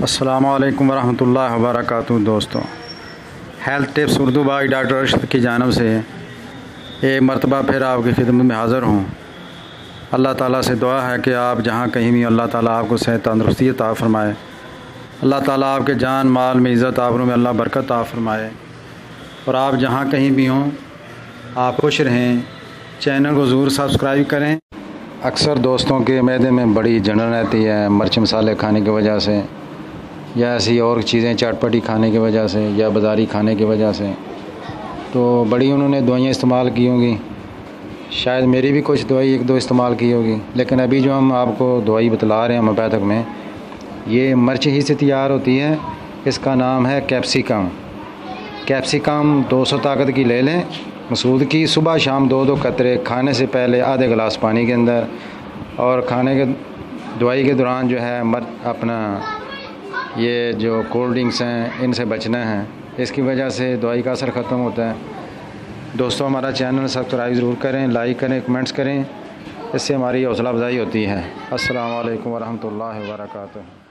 السلام علیکم ورحمۃ اللہ وبرکاتہ دوستوں health tips Urdu by doctor Arshad کی جانب سے ایک مرتبہ پھر آپ کی خدمت میں حاضر ہوں۔ اللہ تعالیٰ سے دعا ہے کہ آپ جہاں کہیں بھی اللہ تعالیٰ آپ کو صحت تندرستی عطا فرمائے۔ اللہ تعالیٰ آپ کے جان، مال میں عزت آبروں میں اللہ برکت عطا فرمائے۔ اور آپ جہاں کہیں بھی ہوں، آپ خوش رہیں۔ چینل کو ضرور سبسکرائب کریں۔ اکثر دوستوں کے میدے میں بڑی جنن رہتی ہے مرچ مسالے کھانے کی وجہ سے۔ یا ایسی اور چیزیں چٹ پٹی کھانے کی وجہ سے یا بازاری کھانے کی وجہ سے۔ تو بڑی انہوں نے دوائیاں استعمال کی ہوں گی۔ شاید میری بھی کچھ دوائی ایک دو استعمال کی ہوگی۔ لیکن ابھی جو ہم آپ کو دوائی بتلا رہے ہیں ہومیوپیتھک میں، یہ مرچ ہی سے تیار ہوتی ہے۔ اس کا نام ہے کیپسیکم۔ کیپسیکم دو سو طاقت کی لے لیں۔ مسعود کی صبح شام دو دو قطرے کھانے سے پہلے آدھے گلاس پانی کے اندر اور کھانے کے دوائی کے دوران جو ہے مر اپنا یہ جو کولڈ ڈرنکس ہیں، ان سے بچنا ہے۔ اس کی وجہ سے دوائی کا اثر ختم ہوتا ہے۔ دوستوں ہمارا چینل سبسکرائب ضرور کریں، لائک کریں، کمنٹس کریں۔ اس سے ہماری حوصلہ افزائی ہوتی ہے۔ السلام علیکم ورحمۃ اللہ وبرکاتہ۔